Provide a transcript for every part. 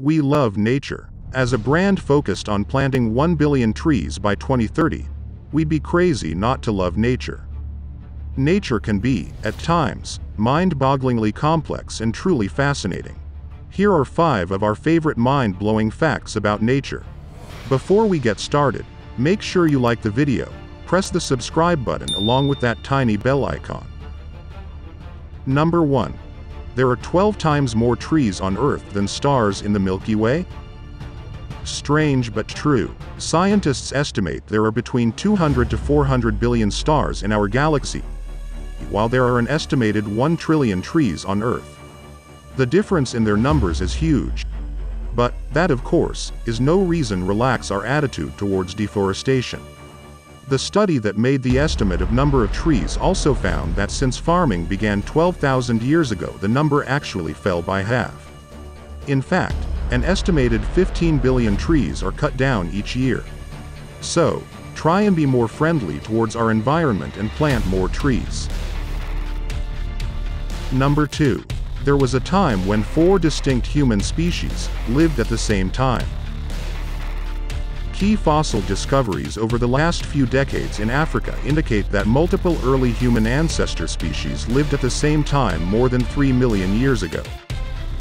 We love nature. As a brand focused on planting 1 billion trees by 2030, we'd be crazy not to love nature. Nature can be, at times, mind-bogglingly complex and truly fascinating. Here are five of our favorite mind-blowing facts about nature. Before we get started, make sure you like the video, press the subscribe button along with that tiny bell icon. Number 1. There are 12 times more trees on Earth than stars in the Milky Way? Strange but true. Scientists estimate there are between 200 to 400 billion stars in our galaxy, while there are an estimated 1 trillion trees on Earth. The difference in their numbers is huge. But, that of course, is no reason to relax our attitude towards deforestation. The study that made the estimate of number of trees also found that since farming began 12,000 years ago the number actually fell by half. In fact, an estimated 15 billion trees are cut down each year. So, try and be more friendly towards our environment and plant more trees. Number 2. There was a time when four distinct human species lived at the same time. Key fossil discoveries over the last few decades in Africa indicate that multiple early human ancestor species lived at the same time more than 3 million years ago.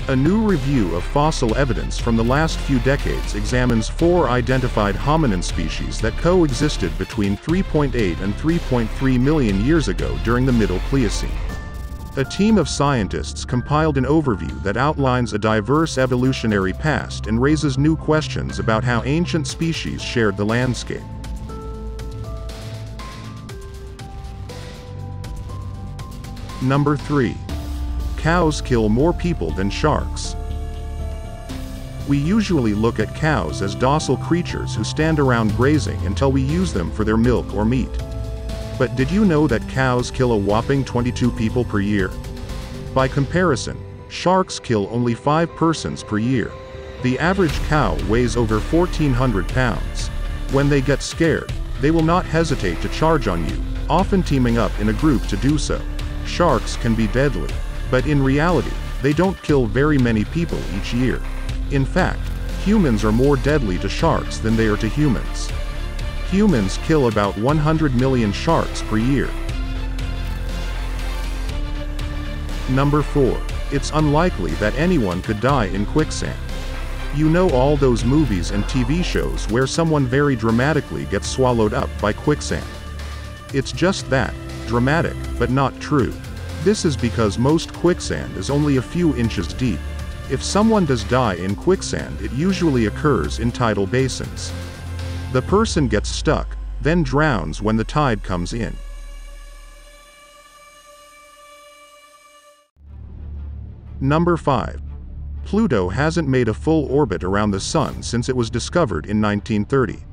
A new review of fossil evidence from the last few decades examines four identified hominin species that coexisted between 3.8 and 3.3 million years ago during the Middle Pliocene. A team of scientists compiled an overview that outlines a diverse evolutionary past and raises new questions about how ancient species shared the landscape. Number 3. Cows kill more people than sharks. We usually look at cows as docile creatures who stand around grazing until we use them for their milk or meat. But did you know that cows kill a whopping 22 people per year? By comparison, sharks kill only 5 persons per year. The average cow weighs over 1400 pounds. When they get scared, they will not hesitate to charge on you, often teaming up in a group to do so. Sharks can be deadly. But in reality, they don't kill very many people each year. In fact, humans are more deadly to sharks than they are to humans. Humans kill about 100 million sharks per year. Number 4. It's unlikely that anyone could die in quicksand. You know all those movies and TV shows where someone very dramatically gets swallowed up by quicksand. It's just that, dramatic, but not true. This is because most quicksand is only a few inches deep. If someone does die in quicksand it usually occurs in tidal basins. The person gets stuck, then drowns when the tide comes in. Number 5. Pluto hasn't made a full orbit around the Sun since it was discovered in 1930.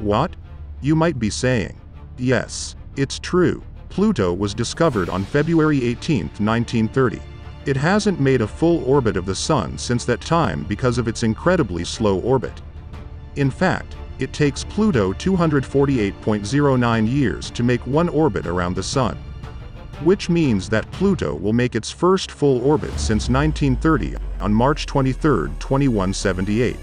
What? You might be saying. Yes, it's true. Pluto was discovered on February 18, 1930. It hasn't made a full orbit of the Sun since that time because of its incredibly slow orbit. In fact, it takes Pluto 248.09 years to make one orbit around the Sun. Which means that Pluto will make its first full orbit since 1930 on March 23, 2178.